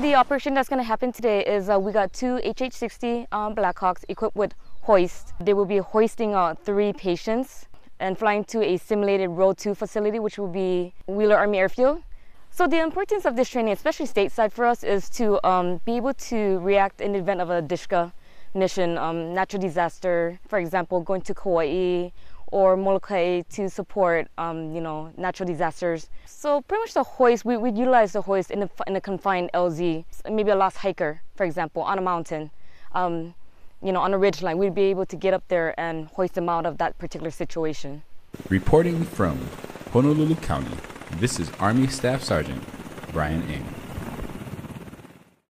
The operation that's going to happen today is uh, we got two HH-60 um, Blackhawks equipped with hoist. They will be hoisting uh, three patients and flying to a simulated Role 2 facility, which will be Wheeler Army Airfield. So the importance of this training, especially stateside for us, is to um, be able to react in the event of a DSCA mission, um, natural disaster, for example, going to Kauai or Molokai to support, um, you know, natural disasters. So pretty much the hoist, we would utilize the hoist in a, in a confined LZ, maybe a lost hiker, for example, on a mountain, um, you know, on a ridge line. We'd be able to get up there and hoist them out of that particular situation. Reporting from Honolulu County, this is Army Staff Sergeant Bryan Ng.